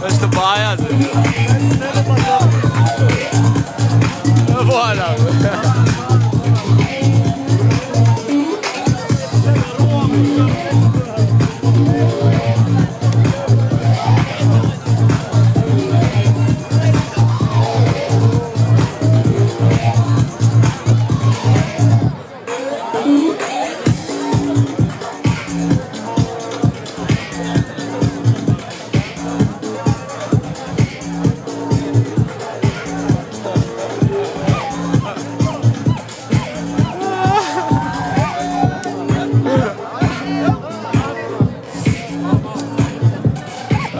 Questo bias. Voilà. Thank you.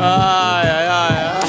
아, 야, 야, 야.